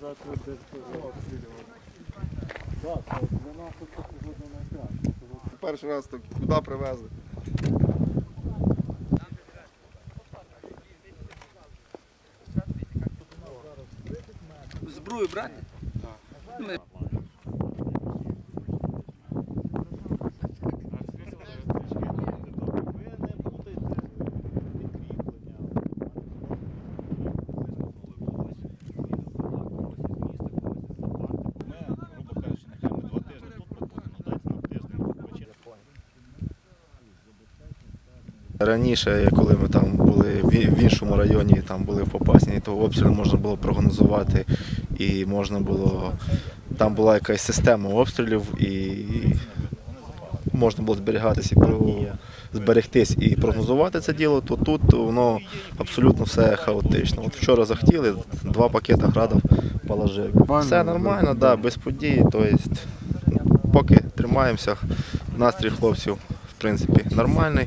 сказати, де це. Так, для нас це пригодно найкраще. Перший раз так куди привезли. Зброю брати? грубо Раніше, коли ми там були в іншому районі, там були в Попасні, то обстріл можна було прогнозувати і можна було. Там була якась система обстрілів і можна було зберігатися і зберегтись і прогнозувати це діло, то тут воно абсолютно все хаотично. От вчора захотіли, два пакети градів положили. Все нормально, да, без подій. Тобто, поки тримаємося, настрій хлопців, в принципі, нормальний.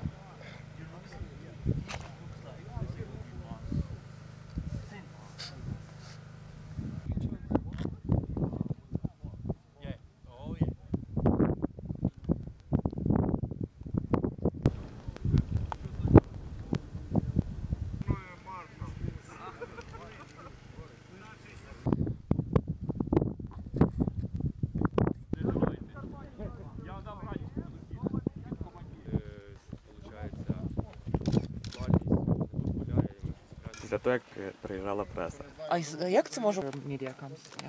Після того, як е, приїжджала преса. А як це може comes?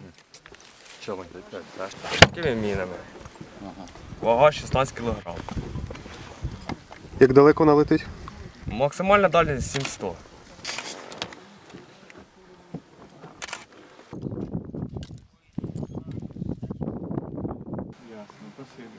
Чому? Такими мінами. Вага 16 кг. Як далеко вона летить? Максимальна дальність 700. Ясно, спасибо.